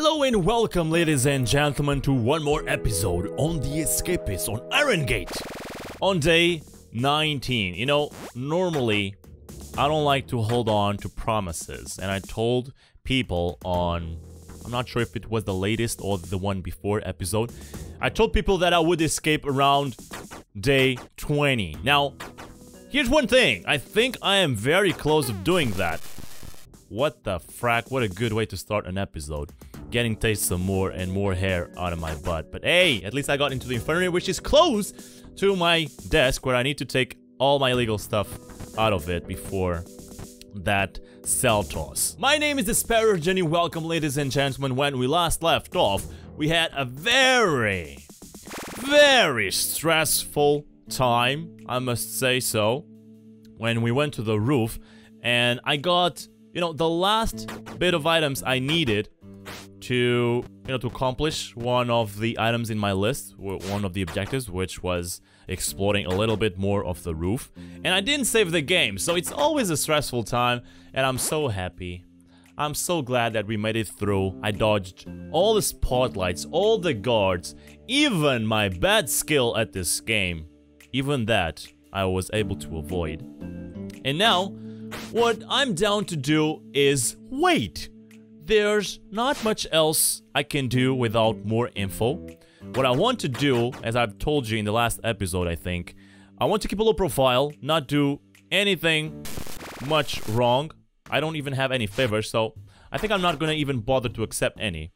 Hello and welcome, ladies and gentlemen, to one more episode on The Escapist on Irongate. On day 19. You know, normally I don't like to hold on to promises, and I told people on. I'm not sure if it was the latest or the one before episode. I told people that I would escape around day 20. Now, here's one thing. I think I am very close of doing that. What the frack? What a good way to start an episode getting taste some more and more hair out of my butt. But hey, at least I got into the infirmary, which is close to my desk where I need to take all my illegal stuff out of it before that cell toss. My name is The Sparrow's Journey. Welcome, ladies and gentlemen. When we last left off, we had a very, very stressful time, I must say so, when we went to the roof and I got, you know, the last bit of items I needed to you know to accomplish one of the items in my list one of the objectives which was exploring a little bit more of the roof. And I didn't save the game so it's always a stressful time and I'm so happy. I'm so glad that we made it through. I dodged all the spotlights all the guards even my bad skill at this game. Even that I was able to avoid. And now what I'm down to do is wait there's not much else I can do without more info. What I want to do, as I've told you in the last episode, I think, I want to keep a low profile, not do anything much wrong. I don't even have any favors, so I think I'm not gonna even bother to accept any.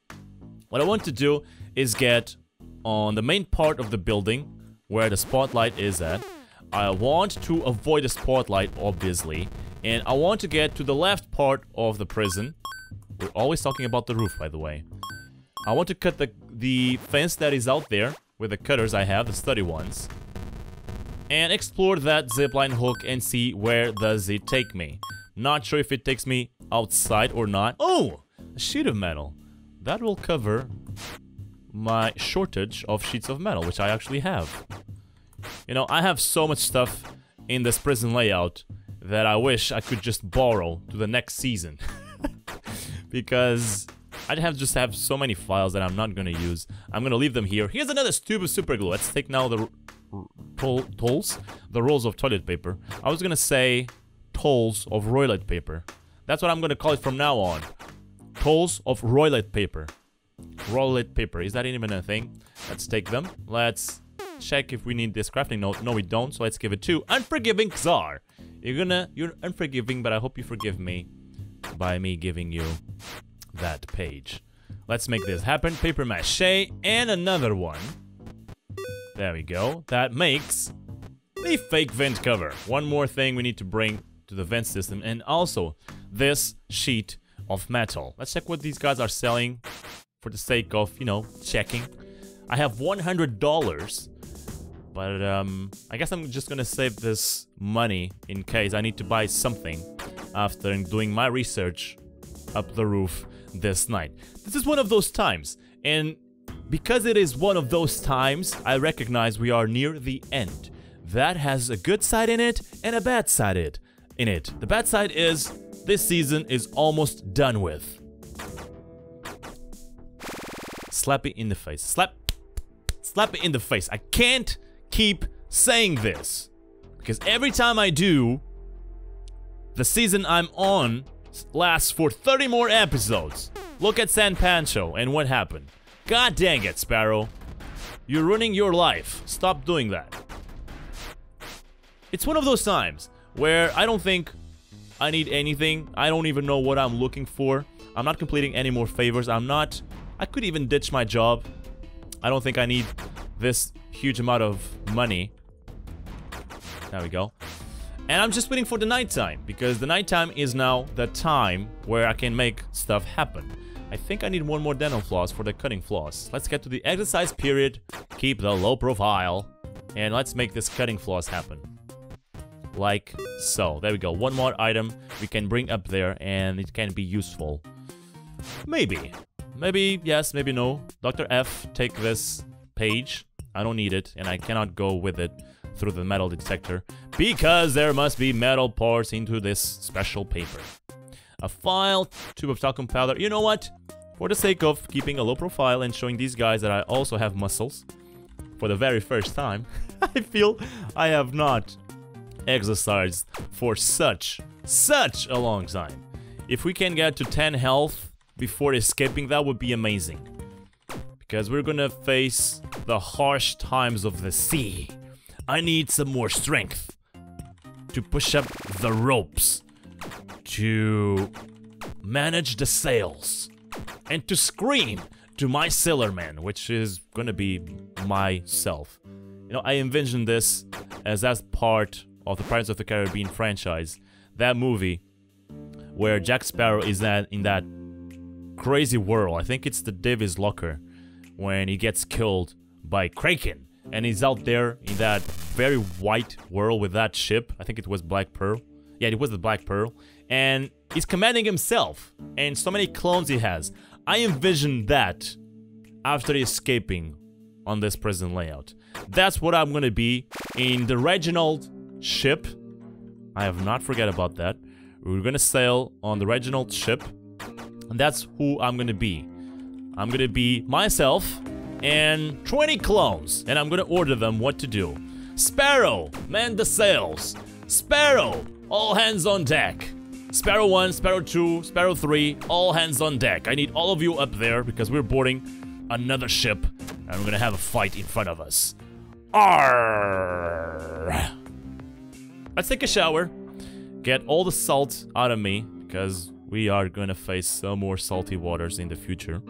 What I want to do is get on the main part of the building where the spotlight is at. I want to avoid the spotlight, obviously, and I want to get to the left part of the prison we're always talking about the roof, by the way. I want to cut the, the fence that is out there with the cutters I have, the study ones. And explore that zipline hook and see where does it take me. Not sure if it takes me outside or not. Oh! A sheet of metal. That will cover my shortage of sheets of metal, which I actually have. You know, I have so much stuff in this prison layout that I wish I could just borrow to the next season. because I have just have so many files that I'm not gonna use. I'm gonna leave them here. Here's another tube of super glue. Let's take now the toll, tolls, the rolls of toilet paper. I was gonna say tolls of roilet paper. That's what I'm gonna call it from now on. Tolls of roilet paper. Roilet paper. Is that even a thing? Let's take them. Let's check if we need this crafting note. No, we don't. So let's give it to Unforgiving Czar. You're gonna, you're unforgiving, but I hope you forgive me by me giving you that page. Let's make this happen. Paper mache and another one. There we go. That makes the fake vent cover. One more thing we need to bring to the vent system and also this sheet of metal. Let's check what these guys are selling for the sake of, you know, checking. I have $100, but um, I guess I'm just gonna save this money in case I need to buy something after doing my research up the roof this night. This is one of those times, and because it is one of those times, I recognize we are near the end. That has a good side in it and a bad side in it. The bad side is this season is almost done with. Slap it in the face. Slap. Slap it in the face. I can't keep saying this. Because every time I do, the season I'm on lasts for 30 more episodes. Look at San Pancho and what happened. God dang it, Sparrow. You're ruining your life. Stop doing that. It's one of those times where I don't think I need anything. I don't even know what I'm looking for. I'm not completing any more favors. I'm not... I could even ditch my job. I don't think I need this huge amount of money. There we go. And I'm just waiting for the nighttime, because the nighttime is now the time where I can make stuff happen. I think I need one more dental floss for the cutting floss. Let's get to the exercise period, keep the low profile, and let's make this cutting floss happen. Like so. There we go. One more item we can bring up there and it can be useful. Maybe. Maybe yes, maybe no. Dr. F, take this page. I don't need it and I cannot go with it through the metal detector because there must be metal parts into this special paper. A file, tube of talcum powder. You know what? for the sake of keeping a low profile and showing these guys that I also have muscles for the very first time, I feel I have not exercised for such, such a long time. If we can get to 10 health before escaping, that would be amazing. Because we're gonna face the harsh times of the sea. I need some more strength to push up the ropes, to manage the sails, and to scream to my sailorman, which is gonna be myself. You know, I envision this as as part of the Pirates of the Caribbean franchise, that movie where Jack Sparrow is that in that crazy world. I think it's the Davy's Locker when he gets killed by Kraken and he's out there in that very white world with that ship. I think it was Black Pearl. Yeah, it was the Black Pearl. And he's commanding himself and so many clones he has. I envision that after escaping on this prison layout. That's what I'm gonna be in the Reginald ship. I have not forget about that. We're gonna sail on the Reginald ship. And that's who I'm gonna be. I'm gonna be myself and 20 clones. And I'm gonna order them what to do. Sparrow, man the sails. Sparrow, all hands on deck. Sparrow 1, Sparrow 2, Sparrow 3, all hands on deck. I need all of you up there because we're boarding another ship and we're gonna have a fight in front of us. Arr! Let's take a shower, get all the salt out of me because we are gonna face some more salty waters in the future.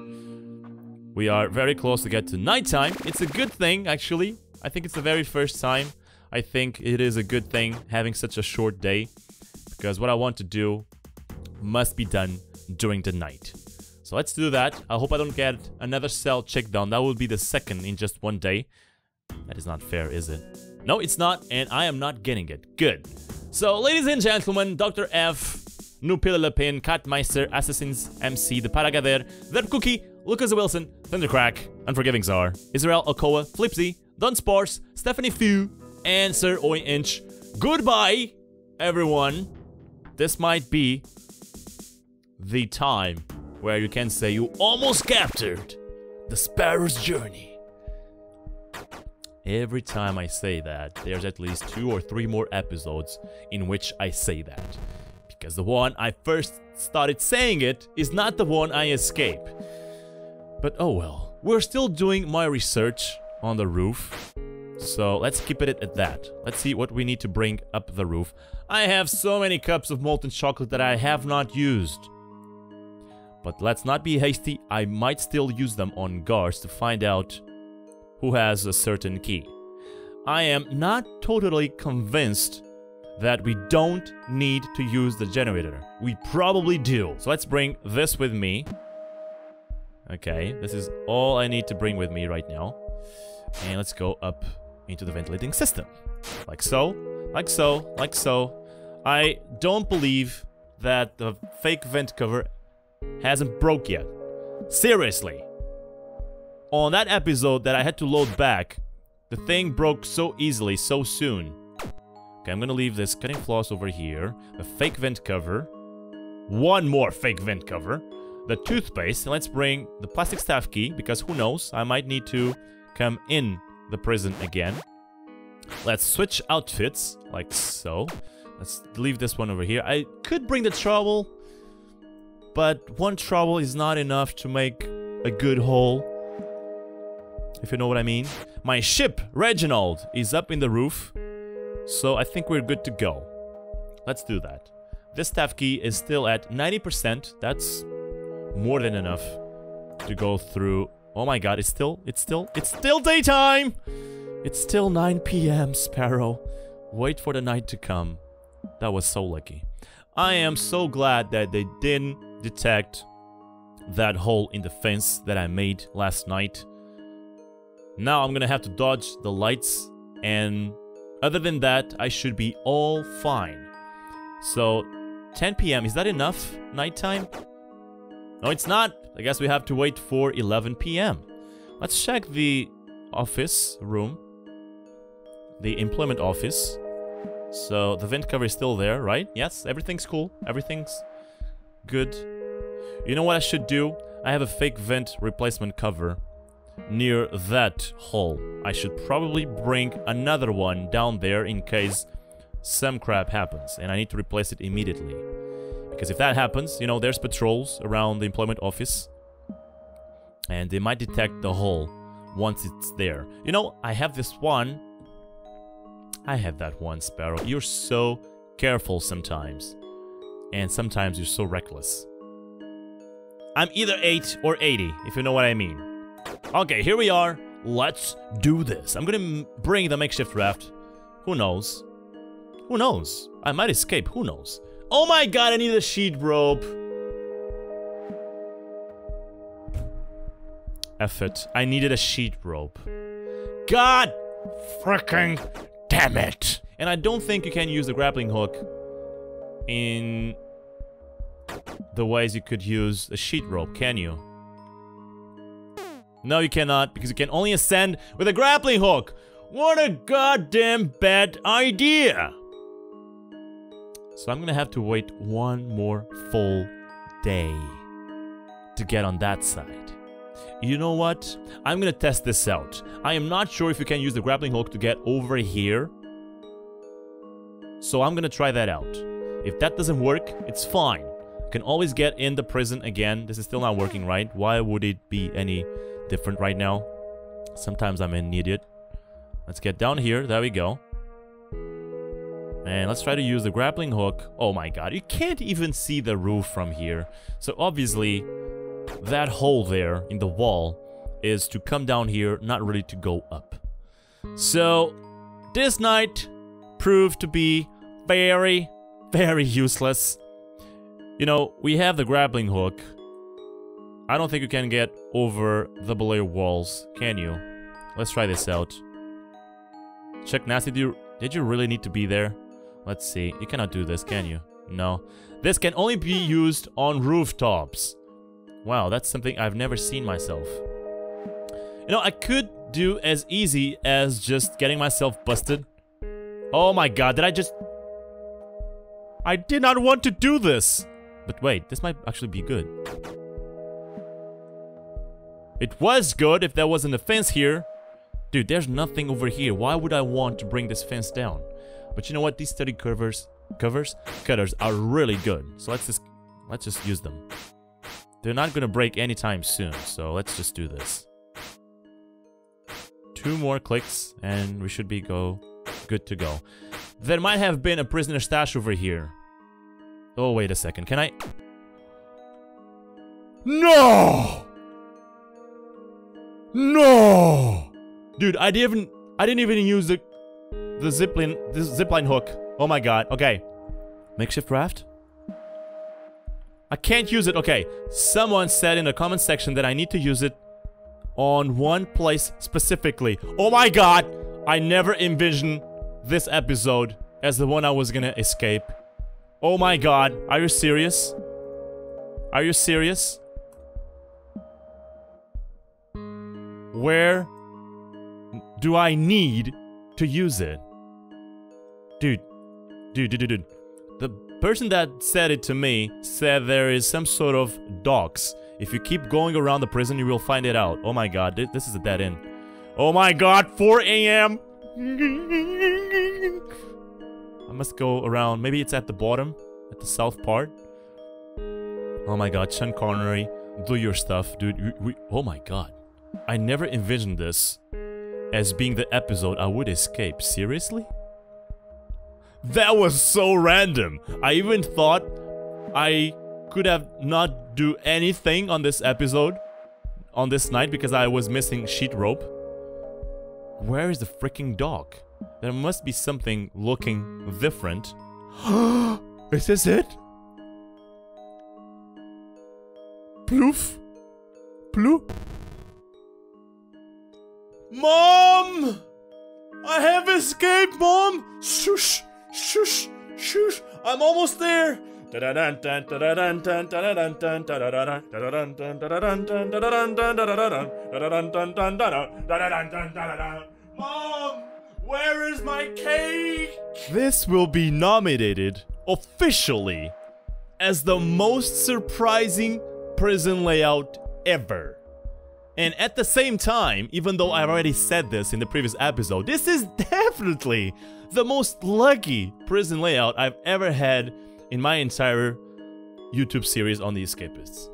We are very close to get to nighttime. It's a good thing, actually. I think it's the very first time. I think it is a good thing having such a short day because what I want to do must be done during the night. So let's do that. I hope I don't get another cell check down. That will be the second in just one day. That is not fair, is it? No, it's not, and I am not getting it. Good. So, ladies and gentlemen, Dr. F, Nupila Lepin, Catmeister, Assassins, MC, The Paragader, Verb Cookie, Lucas Wilson, Thundercrack, Unforgiving Czar, Israel Okoa, Flipsy, Don Spars, Stephanie Fu, and Sir Oi Inch. Goodbye, everyone this might be the time where you can say you almost captured the Sparrow's journey. Every time I say that, there's at least two or three more episodes in which I say that. Because the one I first started saying it is not the one I escape. But oh well, we're still doing my research on the roof. So let's keep it at that. Let's see what we need to bring up the roof. I have so many cups of molten chocolate that I have not used. But let's not be hasty, I might still use them on guards to find out who has a certain key. I am not totally convinced that we don't need to use the generator. We probably do. So let's bring this with me. Okay, this is all I need to bring with me right now. And let's go up into the ventilating system. Like so, like so, like so. I don't believe that the fake vent cover hasn't broke yet. Seriously. On that episode that I had to load back, the thing broke so easily, so soon. Okay, I'm gonna leave this cutting floss over here. The fake vent cover. One more fake vent cover. The toothpaste. Let's bring the plastic staff key, because who knows, I might need to come in the prison again. Let's switch outfits, like so. Let's leave this one over here. I could bring the trowel, but one trowel is not enough to make a good hole. If you know what I mean. My ship, Reginald, is up in the roof. So I think we're good to go. Let's do that. This staff key is still at 90%. That's more than enough to go through. Oh my god, it's still, it's still, it's still daytime! It's still 9 p.m., Sparrow. Wait for the night to come. That was so lucky. I am so glad that they didn't detect that hole in the fence that I made last night. Now I'm gonna have to dodge the lights and other than that, I should be all fine. So, 10 p.m. Is that enough nighttime? No, it's not. I guess we have to wait for 11 p.m. Let's check the office room. The employment office. So the vent cover is still there, right? Yes, everything's cool. Everything's good. You know what I should do? I have a fake vent replacement cover near that hole. I should probably bring another one down there in case some crap happens and I need to replace it immediately. Because if that happens, you know, there's patrols around the employment office and they might detect the hole once it's there. You know, I have this one. I have that one, Sparrow. You're so careful sometimes. And sometimes you're so reckless. I'm either 8 or 80, if you know what I mean. Okay, here we are. Let's do this. I'm gonna bring the makeshift raft. Who knows? Who knows? I might escape, who knows? Oh my god, I need a sheet rope. It. I needed a sheet rope. God freaking damn it. And I don't think you can use the grappling hook in the ways you could use a sheet rope, can you? No, you cannot, because you can only ascend with a grappling hook. What a goddamn bad idea! So I'm gonna have to wait one more full day to get on that side. You know what? I'm gonna test this out. I am not sure if you can use the grappling hook to get over here. So I'm gonna try that out. If that doesn't work, it's fine. You can always get in the prison again. This is still not working right. Why would it be any different right now? Sometimes I'm an idiot. Let's get down here. There we go. And let's try to use the grappling hook. Oh my god, you can't even see the roof from here. So obviously, that hole there in the wall is to come down here, not really to go up. So, this night proved to be very, very useless. You know, we have the grappling hook. I don't think you can get over the below walls, can you? Let's try this out. Check Nasty, you, did you really need to be there? Let's see. You cannot do this, can you? Hmm. No. This can only be hmm. used on rooftops. Wow, that's something I've never seen myself. You know, I could do as easy as just getting myself busted. Oh my god, did I just... I did not want to do this! But wait, this might actually be good. It was good if there wasn't a fence here. Dude, there's nothing over here. Why would I want to bring this fence down? But you know what? These study covers, covers, cutters are really good. So let's just, let's just use them. They're not gonna break anytime soon, so let's just do this. Two more clicks, and we should be go good to go. There might have been a prisoner stash over here. Oh, wait a second. Can I... No! No! Dude, I didn't... I didn't even use the... The zipline... The zipline hook. Oh my god. Okay. Makeshift raft? I can't use it. Okay. Someone said in the comment section that I need to use it on one place specifically. Oh my god! I never envisioned this episode as the one I was gonna escape. Oh my god, are you serious? Are you serious? Where do I need to use it? Dude, dude, dude, dude, dude. The person that said it to me said there is some sort of docks. If you keep going around the prison, you will find it out. Oh my god, this is a dead end. Oh my god, 4 a.m. I must go around. Maybe it's at the bottom, at the south part. Oh my god, Sean Connery, do your stuff, dude. We, we, oh my god. I never envisioned this as being the episode I would escape. Seriously? That was so random. I even thought I could have not do anything on this episode on this night because I was missing sheet rope. Where is the freaking dog? There must be something looking different. is this it? Ploof? Ploof? Mom! I have escaped, Mom! Shush! Shush! Shush! I'm almost there! Mom! Where is my cake? This will be nominated officially as the most surprising prison layout ever. And at the same time, even though I've already said this in the previous episode, this is definitely the most lucky prison layout I've ever had in my entire YouTube series on the Escapists.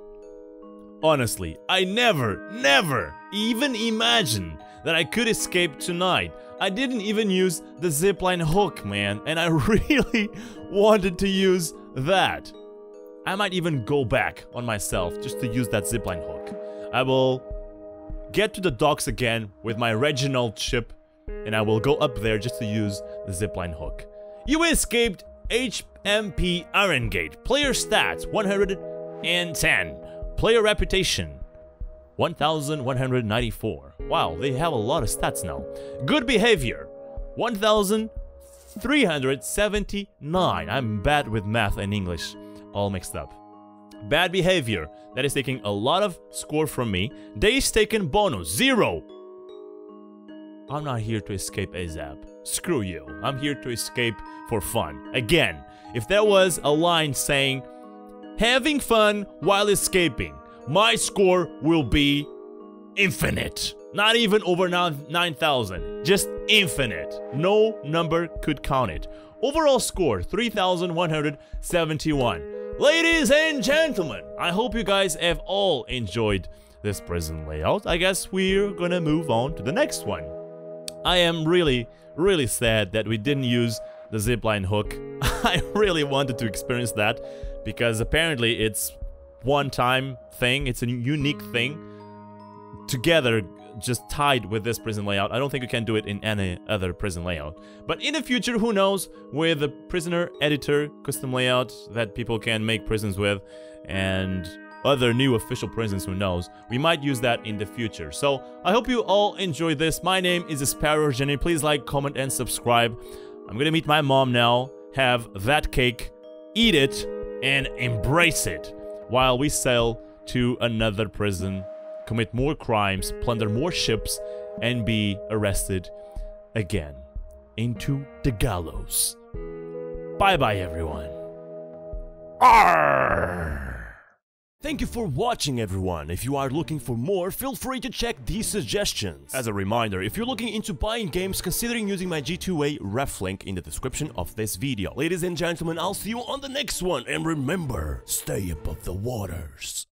Honestly, I never, never even imagined that I could escape tonight. I didn't even use the zipline hook, man, and I really wanted to use that. I might even go back on myself just to use that zipline hook. I will get to the docks again with my Reginald ship, and I will go up there just to use the zipline hook. You escaped HMP Irongate. Player stats 110. Player reputation 1194. Wow, they have a lot of stats now. Good behavior 1379. I'm bad with math and English, all mixed up. Bad behavior. That is taking a lot of score from me. Days taken bonus. Zero. I'm not here to escape ASAP. Screw you. I'm here to escape for fun. Again, if there was a line saying, having fun while escaping, my score will be infinite. Not even over 9,000. Just infinite. No number could count it. Overall score 3,171. Ladies and gentlemen, I hope you guys have all enjoyed this prison layout. I guess we're gonna move on to the next one. I am really, really sad that we didn't use the zipline hook. I really wanted to experience that because apparently it's one time thing, it's a unique thing. Together, just tied with this prison layout. I don't think you can do it in any other prison layout. But in the future, who knows, with a prisoner editor custom layout that people can make prisons with and other new official prisons, who knows, we might use that in the future. So I hope you all enjoyed this. My name is Sparrow Journey. Please like, comment, and subscribe. I'm gonna meet my mom now, have that cake, eat it, and embrace it while we sail to another prison commit more crimes, plunder more ships, and be arrested again into the gallows. Bye bye, everyone. Arr! Thank you for watching everyone. If you are looking for more, feel free to check these suggestions. As a reminder, if you're looking into buying games, considering using my G2A ref link in the description of this video. Ladies and gentlemen, I'll see you on the next one, and remember, stay above the waters.